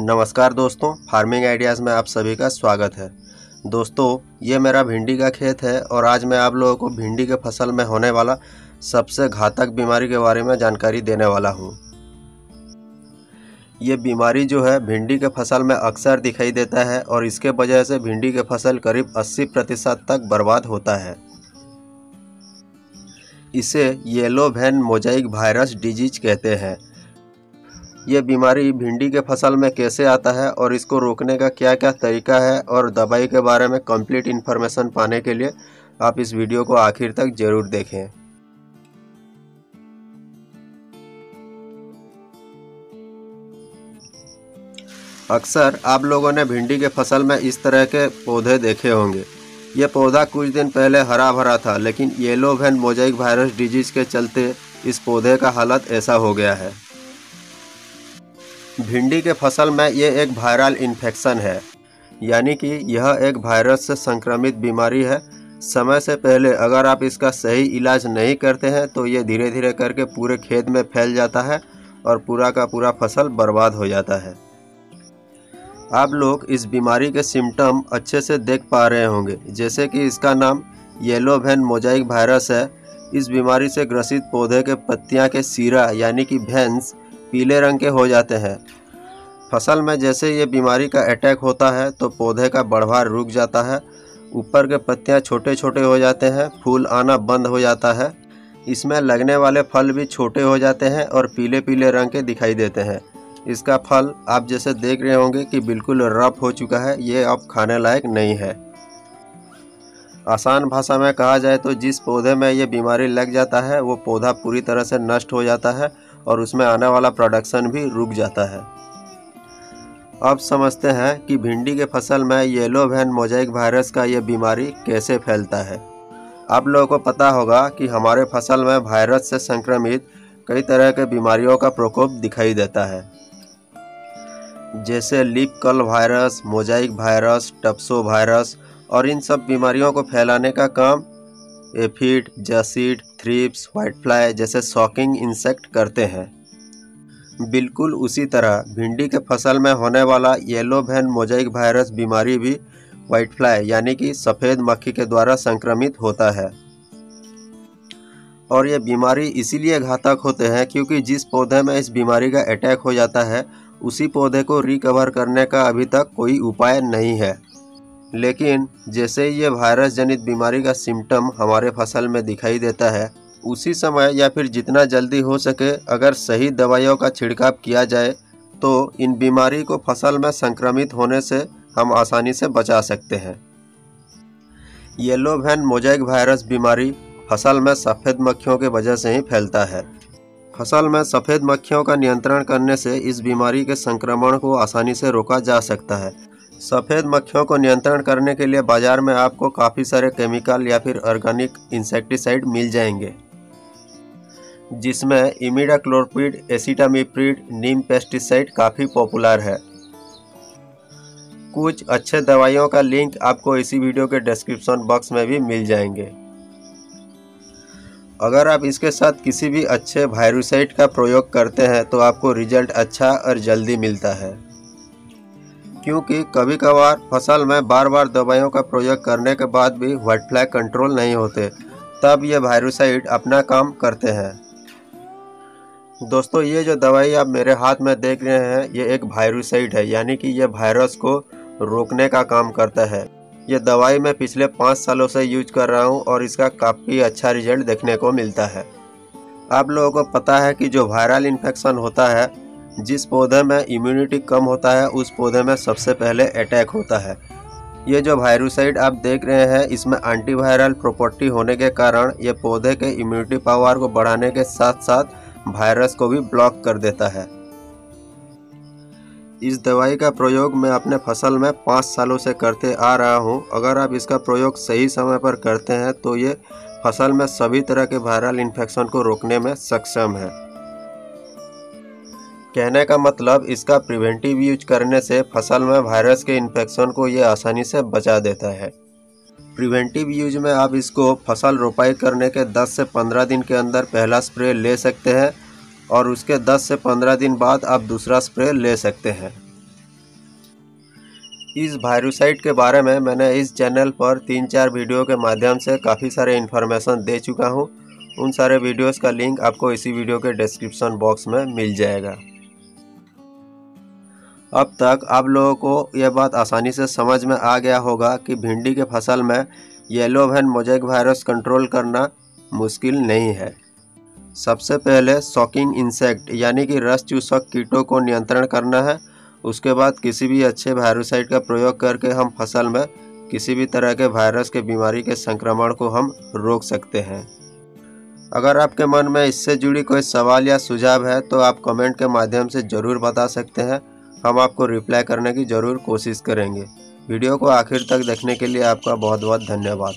नमस्कार दोस्तों farming ideas में आप सभी का स्वागत है। दोस्तों, ये मेरा भिंडी का खेत है और आज मैं आप लोगों को भिंडी के फ़सल में होने वाला सबसे घातक बीमारी के बारे में जानकारी देने वाला हूँ। ये बीमारी जो है, भिंडी के फ़सल में अक्सर दिखाई देता है और इसके वजह से भिंडी के फ़सल करीब 80 प्रतिशत तक बर्बाद होता है। इसे yellow vein mosaic virus disease कहते हैं। ये बीमारी भिंडी के फ़सल में कैसे आता है और इसको रोकने का क्या क्या तरीका है और दवाई के बारे में कंप्लीट इन्फॉर्मेशन पाने के लिए आप इस वीडियो को आखिर तक ज़रूर देखें। अक्सर आप लोगों ने भिंडी के फ़सल में इस तरह के पौधे देखे होंगे। ये पौधा कुछ दिन पहले हरा भरा था, लेकिन yellow vein mosaic virus disease के चलते इस पौधे का हालत ऐसा हो गया है। भिंडी के फ़सल में ये एक वायरल इन्फेक्शन है। यानी कि यह एक वायरस से संक्रमित बीमारी है। समय से पहले अगर आप इसका सही इलाज नहीं करते हैं तो ये धीरे धीरे करके पूरे खेत में फैल जाता है और पूरा का पूरा फ़सल बर्बाद हो जाता है। आप लोग इस बीमारी के सिम्टम अच्छे से देख पा रहे होंगे। जैसे कि इसका नाम येलो वैन मोजाइक वायरस है। इस बीमारी से ग्रसित पौधे के पत्तियाँ के सीरा, यानी कि भैंस पीले रंग के हो जाते हैं। फ़सल में जैसे ये बीमारी का अटैक होता है तो पौधे का बढ़वार रुक जाता है। ऊपर के पत्तियाँ छोटे छोटे हो जाते हैं, फूल आना बंद हो जाता है। इसमें लगने वाले फल भी छोटे हो जाते हैं और पीले पीले रंग के दिखाई देते हैं। इसका फल आप जैसे देख रहे होंगे कि बिल्कुल रफ हो चुका है, ये अब खाने लायक नहीं है। आसान भाषा में कहा जाए तो जिस पौधे में ये बीमारी लग जाता है, वो पौधा पूरी तरह से नष्ट हो जाता है और उसमें आने वाला प्रोडक्शन भी रुक जाता है। अब समझते हैं कि भिंडी के फ़सल में येलो वैन मोजाइक वायरस का ये बीमारी कैसे फैलता है। आप लोगों को पता होगा कि हमारे फ़सल में वायरस से संक्रमित कई तरह के बीमारियों का प्रकोप दिखाई देता है। जैसे leaf curl virus mosaic virus टप्सो virus और इन सब बीमारियों को फैलाने का काम aphid, jassid thrips white fly जैसे शॉकिंग इंसेक्ट करते हैं। बिल्कुल उसी तरह, भिंडी के फ़सल में होने वाला येलो वैन मोजाइक वायरस बीमारी भी वाइट फ्लाई यानी कि सफ़ेद मक्खी के द्वारा संक्रमित होता है। और ये बीमारी इसीलिए घातक होते हैं क्योंकि जिस पौधे में इस बीमारी का अटैक हो जाता है, उसी पौधे को रिकवर करने का अभी तक कोई उपाय नहीं है। लेकिन जैसे ही ये वायरस जनित बीमारी का सिम्टम हमारे फ़सल में दिखाई देता है, उसी समय या फिर जितना जल्दी हो सके अगर सही दवाइयों का छिड़काव किया जाए तो इन बीमारी को फ़सल में संक्रमित होने से हम आसानी से बचा सकते हैं। येलो वैन मोजाइक वायरस बीमारी फ़सल में सफ़ेद मक्खियों के वजह से ही फैलता है। फ़सल में सफ़ेद मक्खियों का नियंत्रण करने से इस बीमारी के संक्रमण को आसानी से रोका जा सकता है। सफ़ेद मक्खियों को नियंत्रण करने के लिए बाज़ार में आपको काफ़ी सारे केमिकल या फिर ऑर्गेनिक इंसेक्टिसाइड मिल जाएँगे, जिसमें इमिडाक्लोरपिड एसिटामिप्रिड, नीम पेस्टिसाइड काफ़ी पॉपुलर है। कुछ अच्छे दवाइयों का लिंक आपको इसी वीडियो के डिस्क्रिप्शन बॉक्स में भी मिल जाएँगे। अगर आप इसके साथ किसी भी अच्छे वायरुसाइड का प्रयोग करते हैं तो आपको रिज़ल्ट अच्छा और जल्दी मिलता है। क्योंकि कभी कभार फ़सल में बार बार दवाइयों का प्रयोग करने के बाद भी व्हाइट फ्लैग कंट्रोल नहीं होते, तब ये वायरोसाइड अपना काम करते हैं। दोस्तों, ये जो दवाई आप मेरे हाथ में देख रहे हैं, ये एक वायरोसाइड है, यानी कि ये वायरस को रोकने का काम करता है। ये दवाई मैं पिछले पाँच सालों से यूज़ कर रहा हूँ और इसका काफ़ी अच्छा रिज़ल्ट देखने को मिलता है। आप लोगों को पता है कि जो वायरल इन्फेक्शन होता है जिस पौधे में इम्यूनिटी कम होता है, उस पौधे में सबसे पहले अटैक होता है। ये जो वायरोसाइड आप देख रहे हैं, इसमें एंटीवायरल प्रॉपर्टी होने के कारण ये पौधे के इम्यूनिटी पावर को बढ़ाने के साथ साथ वायरस को भी ब्लॉक कर देता है। इस दवाई का प्रयोग मैं अपने फ़सल में पाँच सालों से करते आ रहा हूँ। अगर आप इसका प्रयोग सही समय पर करते हैं तो ये फ़सल में सभी तरह के वायरल इन्फेक्शन को रोकने में सक्षम है। कहने का मतलब इसका प्रिवेंटिव यूज़ करने से फ़सल में वायरस के इन्फेक्शन को ये आसानी से बचा देता है। प्रिवेंटिव यूज़ में आप इसको फ़सल रोपाई करने के 10 से 15 दिन के अंदर पहला स्प्रे ले सकते हैं और उसके 10 से 15 दिन बाद आप दूसरा स्प्रे ले सकते हैं। इस वायरोसाइट के बारे में मैंने इस चैनल पर तीन चार वीडियो के माध्यम से काफ़ी सारे इन्फॉर्मेशन दे चुका हूँ। उन सारे वीडियोस का लिंक आपको इसी वीडियो के डिस्क्रिप्शन बॉक्स में मिल जाएगा। अब तक आप लोगों को यह बात आसानी से समझ में आ गया होगा कि भिंडी के फ़सल में yellow vein mosaic virus control करना मुश्किल नहीं है। सबसे पहले शॉकिंग इंसेक्ट, यानी कि रस चूसक कीटों को नियंत्रण करना है। उसके बाद किसी भी अच्छे वायरोसाइड का प्रयोग करके हम फ़सल में किसी भी तरह के वायरस के बीमारी के संक्रमण को हम रोक सकते हैं। अगर आपके मन में इससे जुड़ी कोई सवाल या सुझाव है तो आप कमेंट के माध्यम से ज़रूर बता सकते हैं। हम आपको रिप्लाई करने की ज़रूर कोशिश करेंगे। वीडियो को आखिर तक देखने के लिए आपका बहुत बहुत धन्यवाद।